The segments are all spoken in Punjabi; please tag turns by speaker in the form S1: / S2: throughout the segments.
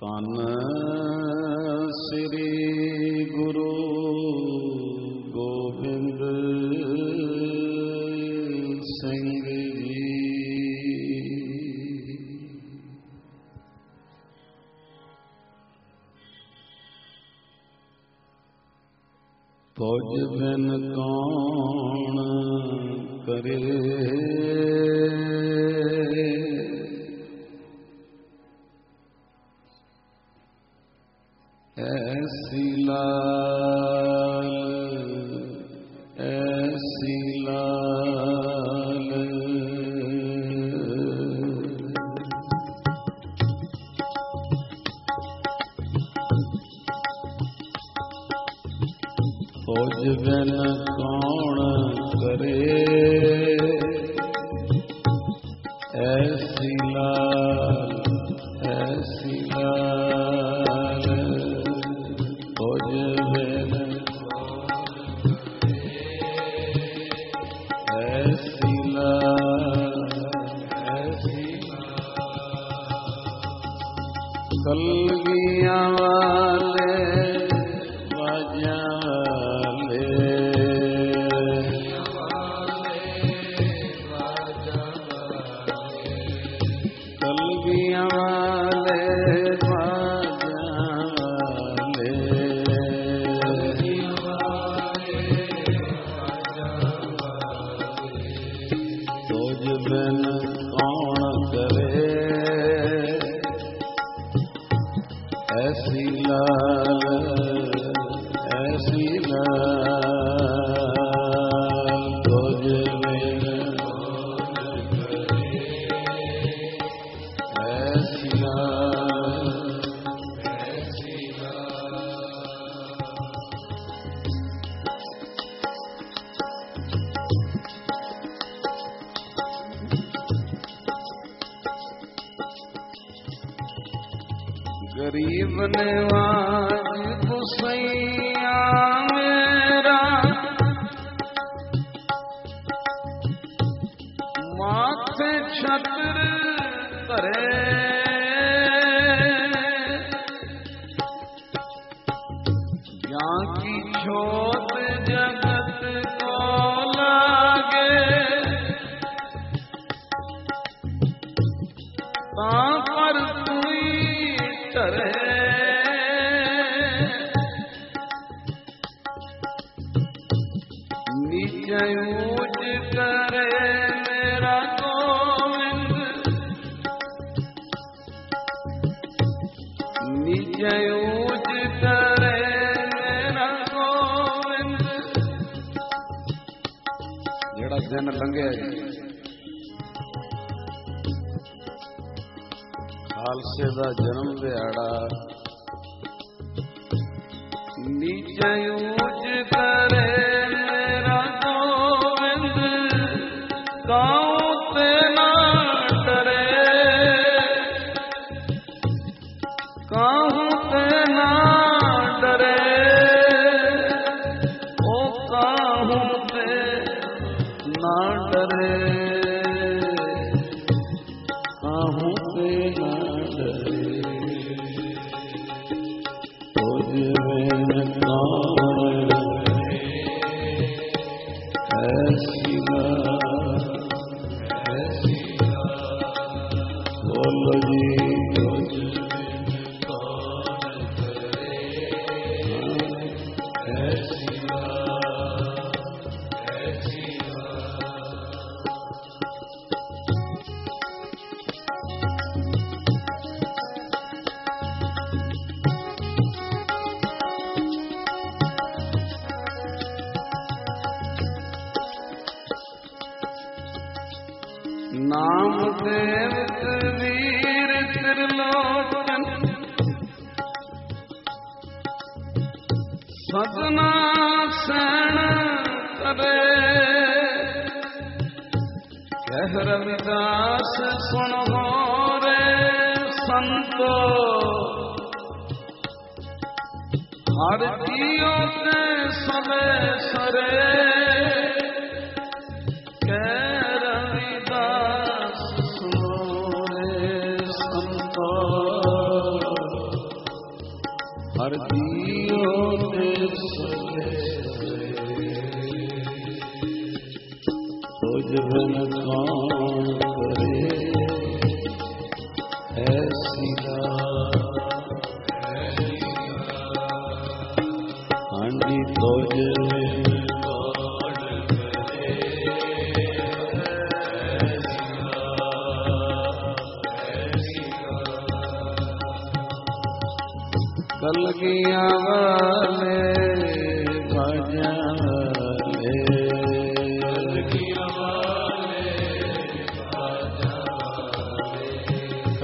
S1: ਤਨ ਸ੍ਰੀ ਗੁਰੂ ਗੋਬਿੰਦ ਸਿੰਘ ਜੀ। ਤੁਝ ਬਿਨ ਕੌਣ ਕਰੇ? खोज बिन कौन करे। ਮਾਥੇ ਛਤਰ ਧਰੇ। ਖਾਲਸੇ ਦਾ ਜਨਮ ਦਿਹਾੜਾ। ਨੀਚ ਉਜ ਕਰੇ।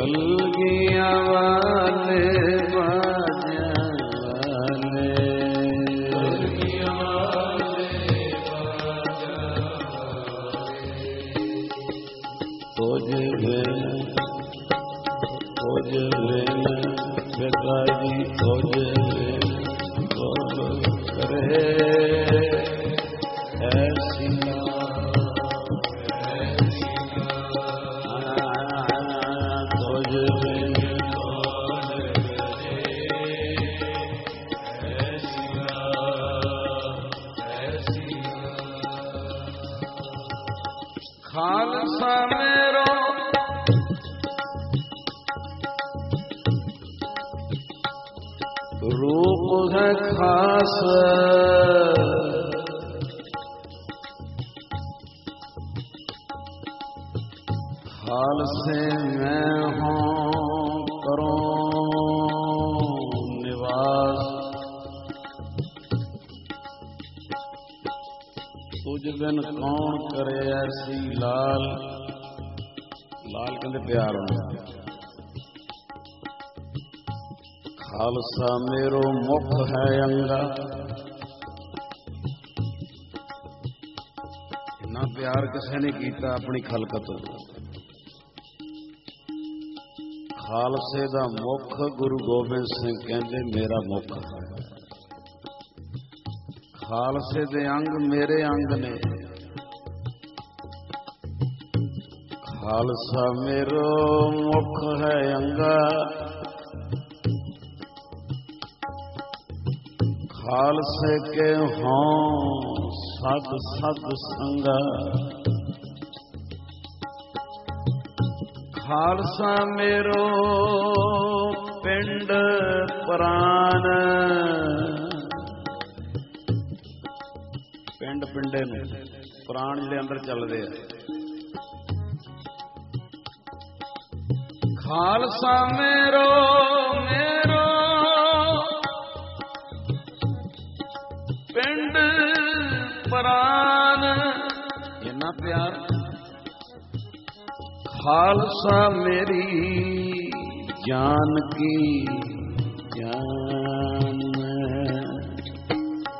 S1: சொல்கியவா ਰੂਪ ਹੈ ਖਾਸ। ਖਾਲਸੇ ਮੈਂ ਹਾਂ ਕਰੋ ਨਿਵਾਸ। ਤੁਝ ਬਿਨ ਕੌਣ ਕਰੇ ਐਸੀ ਲਾਲ। ਲਾਲ ਕਹਿੰਦੇ ਪਿਆਰ ਹੁੰਦਾ। ਖਾਲਸਾ ਮੇਰੋ ਮੁਖ ਹੈ ਅੰਗਾ। ਇੰਨਾ ਪਿਆਰ ਕਿਸੇ ਨੇ ਕੀਤਾ ਆਪਣੀ ਖਲਕਤ ਖਾਲਸੇ ਦਾ ਮੁਖ ਗੁਰੂ ਗੋਬਿੰਦ ਸਿੰਘ ਕਹਿੰਦੇ ਮੇਰਾ ਮੁਖ ਹੈ। ਖਾਲਸੇ ਦੇ ਅੰਗ ਮੇਰੇ ਅੰਗ ਨੇ। ਖਾਲਸਾ ਮੇਰੋ ਮੁਖ ਹੈ ਅੰਗਾ। ਖਾਲਸੇ ਕੇ ਹੋਂ ਸਤ ਸਤ ਸੰਗਾ ਖਾਲਸਾ ਮੇਰੋ ਪਿੰਡ ਪ੍ਰਾਨ। ਪਿੰਡ ਪਿੰਡੇ ਨੂੰ ਪ੍ਰਾਣ ਜਿਹੜੇ ਅੰਦਰ ਚੱਲਦੇ ਆ। ਖਾਲਸਾ ਮੇਰੋ ਮੇਰੋ ਪ੍ਰਾਨ। ਇੰਨਾ ਪਿਆਰ। ਖਾਲਸਾ ਮੇਰੀ ਜਾਨ ਕੀ ਜਾਨ।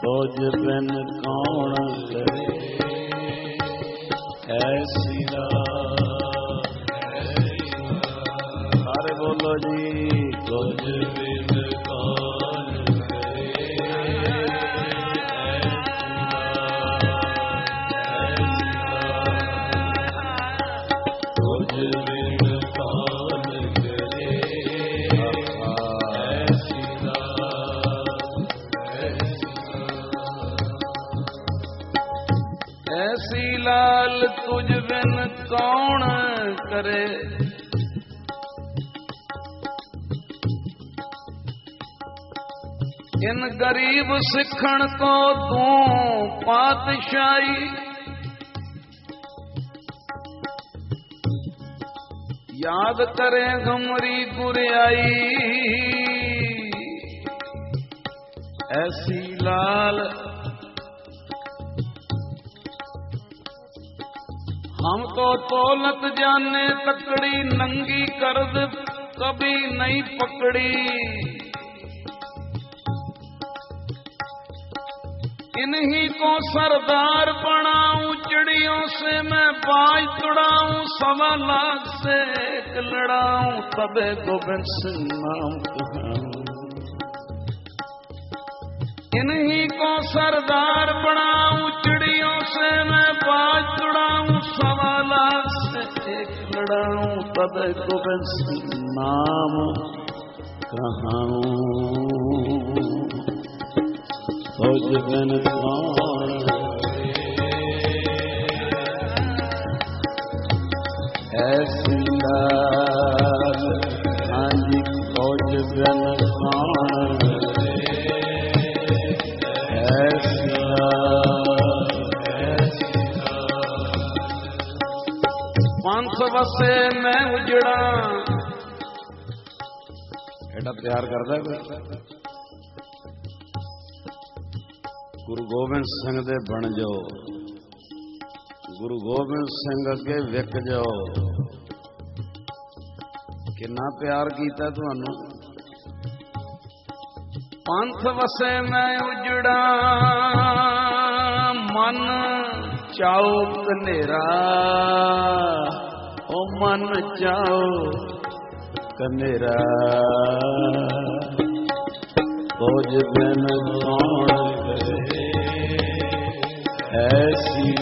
S1: ਤੁਝ ਬਿਨ ਕੌਣ ਕਰੇ ਐਸੀ ਦਾ ਸਾਰੇ ਬੋਲੋ ਜੀ, ਤੁਝ ਇਨ ਗਰੀਬ ਸਿੱਖਣ ਤੋਂ ਤੂੰ ਪਾਤਸ਼ਾਹੀ। ਯਾਦ ਕਰੇ ਗਮਰੀ ਗੁਰਿਆਈ। ਐਸੀ ਲਾਲ ਹਮ ਤੋ ਤੋਲਤ ਜਾਣੇ ਤਕੜੀ ਨੰਗੀ ਕਰਦ ਕਬੀ ਨਹੀਂ ਪਕੜੀ। इन्हीं को सरदार बनाऊँ, चिड़ियों से मैं बाज तुड़ाऊं, सवा लाख से एक लड़ाऊं, तबे गोविंद सिंह नाम इन्हीं को सरदार बनाऊँ, चिड़ियों से मैं बाज तुड़ाऊं, सवा लाख से एक लड़ाऊं, तब गोविंद सिंह नाम कहाऊं ਸਜਨ ਥਾਨ ਐਸੀ ਲਾਲ ਹਾਂਜੀ ਸਜਨ ਥਾਨ ਐਸੀ ਪੰਥ ਵਸੇ ਮੈਂ ਉਜੜਾ। ਐਡਾ ਪਿਆਰ ਕਰਦਾ ਕੋਈ? ਗੁਰੂ ਗੋਬਿੰਦ ਸਿੰਘ ਦੇ ਬਣ ਜਾਓ। ਗੁਰੂ ਗੋਬਿੰਦ ਸਿੰਘ ਅੱਗੇ ਵਿਕ ਜਾਓ। ਕਿੰਨਾ ਪਿਆਰ ਕੀਤਾ ਤੁਹਾਨੂੰ। ਪੰਥ ਵਸੇ ਮੈਂ ਉਜੜਾ, ਮਨ ਚਾਉ ਕਨੇਰਾ ਉਹ ਮਨ ਚਾਉ ਕਨੇਰਾ ਤੋਜ ਬਿਨ ਕੌਣ ਐਸੀ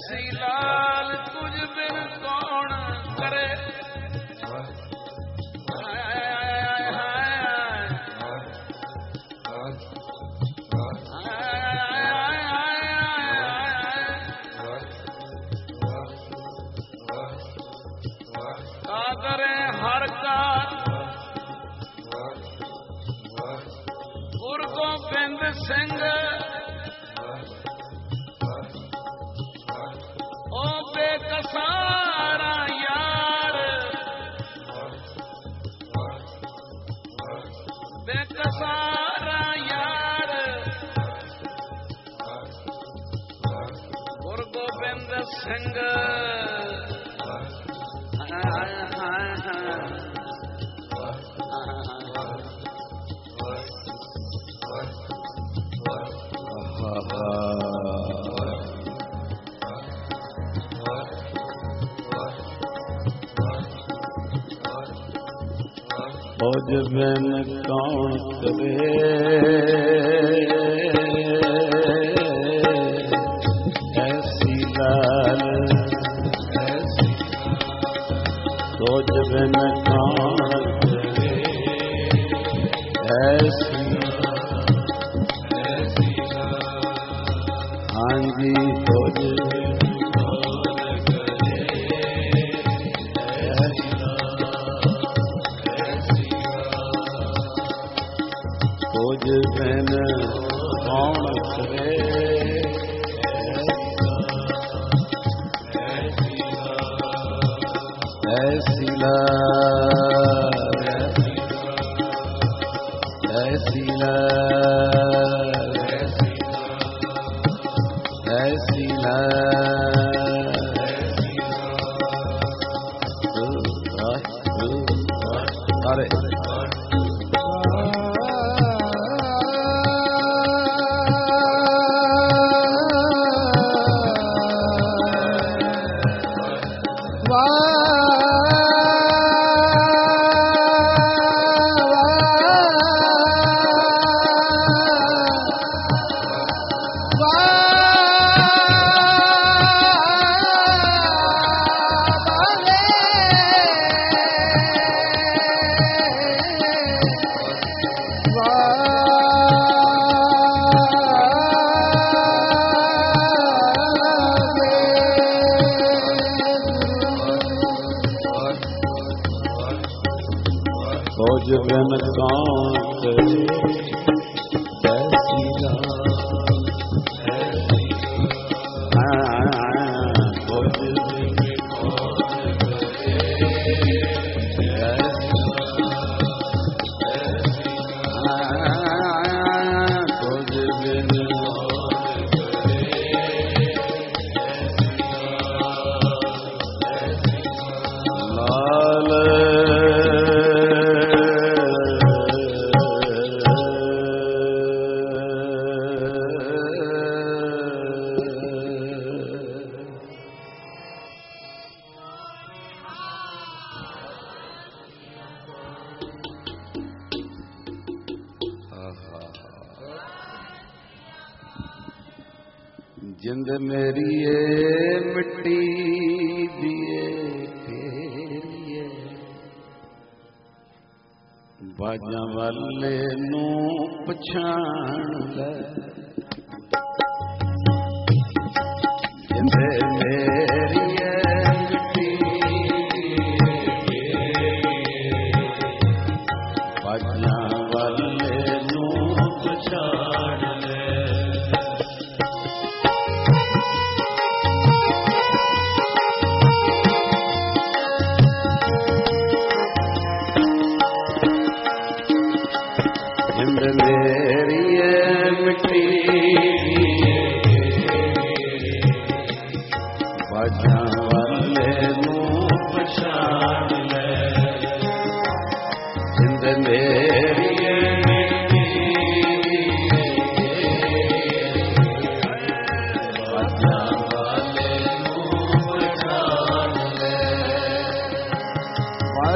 S1: ਐਸੀ ਗੋਬਿੰਦ ਸਿੰਘ ਫੌਜ ਬਿਨ ਕੌਣ ਕਰੇ Christmas.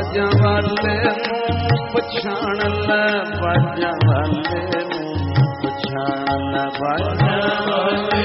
S1: ਬਾਜਾਂ ਵਾਲੇ ਨੂੰ ਪਛਾਣ ਲੈ ਬਾਜਾਂ ਵਾਲੇ ਨੂੰ ਪਛਾਣ ਲੈ ਬਾਜਾਂ ਵਾਲੇ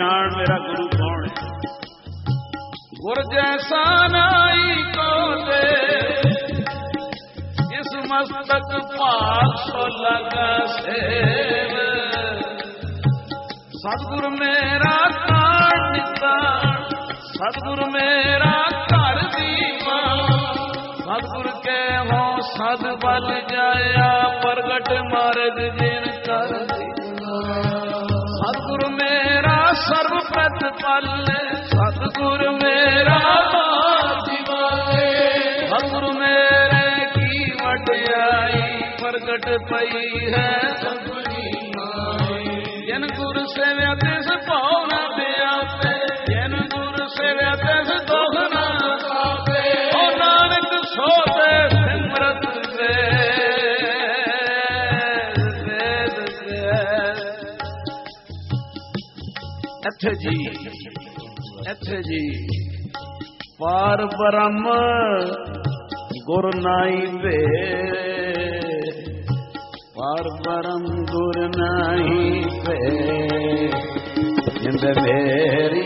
S1: ਆ ਪਛਾਣ ਮੇਰਾ ਸਰਬ ਪ੍ਰਤਪਲ ਸਤਿਗੁਰ ਮੇਰਾ ਦੀਵਾਲੇ ਸਤਿਗੁਰ ਮੇਰੇ ਕੀ ਵਡਿਆਈ ਪ੍ਰਗਟ ਪਈ ਹੈ ਇੱਥੇ ਜੀ। ਇੱਥੇ ਜੀ। ਪਾਰ ਬ੍ਰਹਮ ਗੁਰ ਨਾਈ ਵੇ ਪਾਰ ਬ੍ਰਹਮ ਗੁਰ ਨਾਈ ਵੇ ਜਿੰਦ ਮੇਰੀ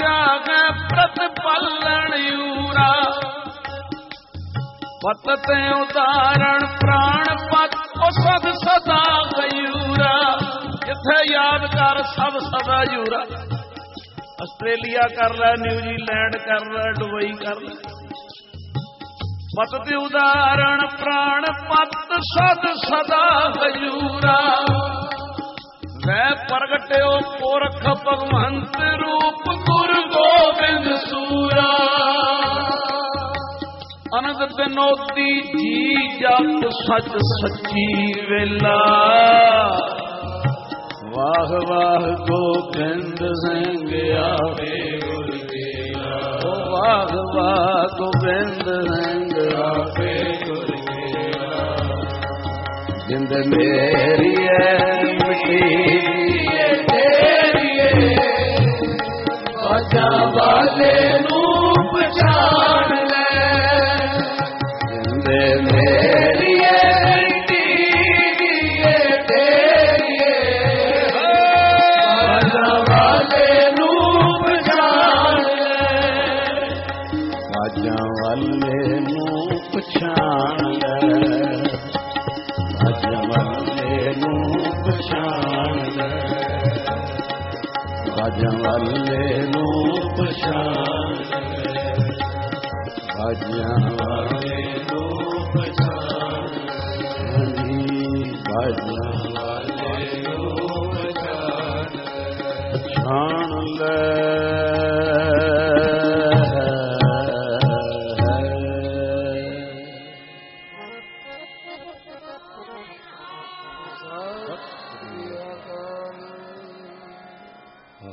S1: ਪਾਤਸ਼ਾਹ ਹੈ ਯੂਰਾ ਪਤ ਤੇ ਉਦਾਹਰਣ ਪ੍ਰਾਣ ਪਤ, ਉਹ ਸਦ ਸਦਾ ਗਯੂਰਾ। ਜਿੱਥੇ ਯਾਦ ਕਰ ਸਭ ਸਦਾ ਯੂਰਾ। ਆਸਟ੍ਰੇਲੀਆ ਕਰ ਲੈ ਨਿਊਜ਼ੀਲੈਂਡ ਕਰ ਲੈ ਦੁਬਈ ਕਰ ਲੈ। ਪਤ ਤੇ ਉਦਾਹਰਣ ਪ੍ਰਾਣ ਪਤ, ਸਦ ਸਦਾ ਹਜੂਰਾ ਵੈ ਪ੍ਰਗਟਿਓ ਪੁਰਖ ਭਗਵੰਤ ਰੂਪ ਗੁਰ ਗੋਬਿੰਦ ਸੂਰਾ। ਅਨੰਦ ਬਿਨੋਦੀ ਜੀ ਜਪ ਸੱਚ ਸੱਚੀ ਵੇਲਾ। ਵਾਹ ਵਾਹ ਗੋਬਿੰਦ ਸਿੰਘ ਆਵੇ ਗੁਰ ਕੇਲਾ ਵਾਹ ਵਾਹ ਗੋਬਿੰਦ ਸਿੰਘ ਆਵੇ ਗੁਰ ਕੇਲਾ ਜਿੰਦ ਮੇਰੀ ਐ ਮਿੱਟੀ ਦੀ ਏ, ਤੇਰੀ ਏ।
S2: ਬਾਜਾ ਵਾਲੇ ਨੂੰ ਪਛਾਣ ਲੈ।
S1: ਇਹ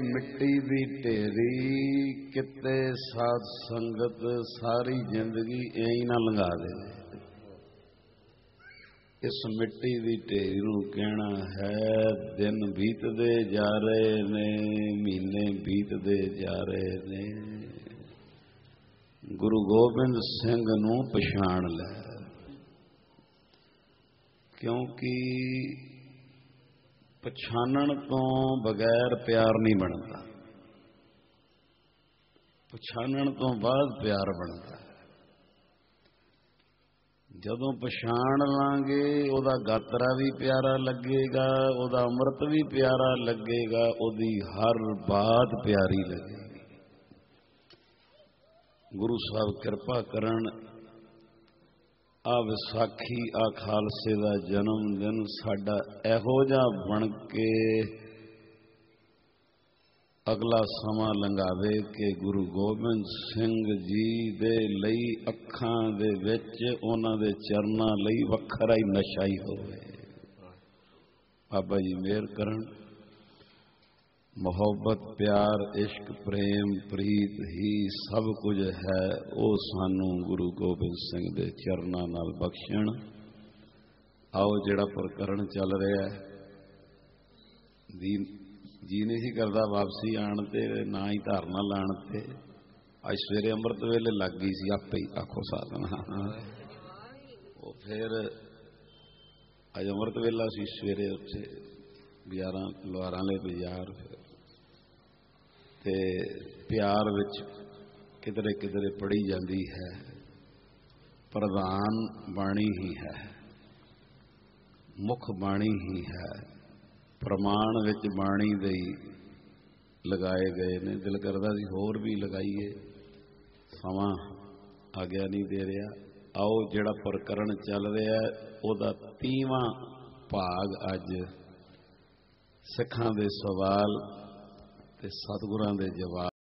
S1: ਮਿੱਟੀ ਦੀ ਢੇਰੀ, ਕਿਤੇ ਸਾਧ ਸੰਗਤ ਸਾਰੀ ਜ਼ਿੰਦਗੀ ਐਂ ਹੀ ਨਾ ਲੰਘਾ ਦੇ। ਇਸ ਮਿੱਟੀ ਦੀ ਢੇਰੀ ਨੂੰ ਕਹਿਣਾ ਹੈ, ਦਿਨ ਬੀਤਦੇ ਜਾ ਰਹੇ ਨੇ, ਮਹੀਨੇ ਬੀਤਦੇ ਜਾ ਰਹੇ ਨੇ। ਗੁਰੂ ਗੋਬਿੰਦ ਸਿੰਘ ਨੂੰ ਪਛਾਣ ਲੈ। ਕਿਉਂਕਿ ਪਛਾਣਨ ਤੋਂ ਬਗੈਰ ਪਿਆਰ ਨਹੀਂ ਬਣਦਾ। ਪਛਾਣਨ ਤੋਂ ਬਾਅਦ ਪਿਆਰ ਬਣਦਾ। ਜਦੋਂ ਪਛਾਣ ਲਾਂਗੇ, ਉਹਦਾ ਗਾਤਰਾ ਵੀ ਪਿਆਰਾ ਲੱਗੇਗਾ, ਉਹਦਾ ਅੰਮ੍ਰਿਤ ਵੀ ਪਿਆਰਾ ਲੱਗੇਗਾ, ਉਹਦੀ ਹਰ ਬਾਤ ਪਿਆਰੀ ਲੱਗੇਗੀ। ਗੁਰੂ ਸਾਹਿਬ ਕਿਰਪਾ ਕਰਨ। ਆ ਵਿਸਾਖੀ ਆ ਖਾਲਸੇ ਦਾ ਜਨਮ ਦਿਨ ਸਾਡਾ ਇਹੋ ਜਿਹਾ ਬਣ ਕੇ ਅਗਲਾ ਸਮਾਂ ਲੰਘਾਵੇ ਕਿ ਗੁਰੂ ਗੋਬਿੰਦ ਸਿੰਘ ਜੀ ਦੇ ਲਈ ਅੱਖਾਂ ਦੇ ਵਿੱਚ, ਉਹਨਾਂ ਦੇ ਚਰਨਾਂ ਲਈ ਵੱਖਰਾ ਹੀ ਨਸ਼ਾ ਹੀ ਹੋਵੇ। ਬਾਬਾ ਜੀ ਮਿਹਰ ਕਰਨ। ਮੁਹੱਬਤ, ਪਿਆਰ, ਇਸ਼ਕ, ਪ੍ਰੇਮ, ਪ੍ਰੀਤ ਹੀ ਸਭ ਕੁਝ ਹੈ। ਉਹ ਸਾਨੂੰ ਗੁਰੂ ਗੋਬਿੰਦ ਸਿੰਘ ਦੇ ਚਰਨਾਂ ਨਾਲ ਬਖਸ਼ਣ। ਆਓ ਜਿਹੜਾ ਪ੍ਰਕਰਨ ਚੱਲ ਰਿਹਾ ਦੀ ਜੀ ਨਹੀਂ ਸੀ ਕਰਦਾ ਵਾਪਸੀ ਆਣ ਤੇ, ਨਾ ਹੀ ਧਾਰਨਾ ਲਾਣ ਤੇ। ਅੱਜ ਸਵੇਰੇ ਅੰਮ੍ਰਿਤ ਵੇਲੇ ਲੱਗ ਗਈ ਸੀ, ਆਪੇ ਹੀ ਆਖੋ ਸਾਧਨਾ। ਉਹ ਫਿਰ ਅੱਜ ਅੰਮ੍ਰਿਤ ਵੇਲਾ ਸੀ ਸਵੇਰੇ ਉੱਥੇ 11 ਲਵਾਰਾਂ ਲੈ ਬਾਜ਼ਾਰ, ਫਿਰ ਤੇ ਪਿਆਰ ਵਿੱਚ ਕਿਧਰੇ ਕਿਧਰੇ ਪੜੀ ਜਾਂਦੀ ਹੈ। ਪ੍ਰਧਾਨ ਬਾਣੀ ਹੀ ਹੈ। ਮੁੱਖ ਬਾਣੀ ਹੀ ਹੈ। ਪ੍ਰਮਾਣ ਵਿੱਚ ਬਾਣੀ ਦੇ ਲਗਾਏ ਗਏ ਨੇ। ਦਿਲ ਕਰਦਾ ਸੀ ਹੋਰ ਵੀ ਲਗਾਈਏ। ਸਮਾਂ ਆਗਿਆ ਨਹੀਂ ਦੇ ਰਿਹਾ। ਆਓ ਜਿਹੜਾ ਪ੍ਰਕਰਨ ਚੱਲ ਰਿਹਾ ਉਹਦਾ 30ਵਾਂ ਭਾਗ ਅੱਜ ਸਿੱਖਾਂ ਦੇ ਸਵਾਲ ਤੇ ਸਤਿਗੁਰਾਂ ਦੇ ਜਵਾਬ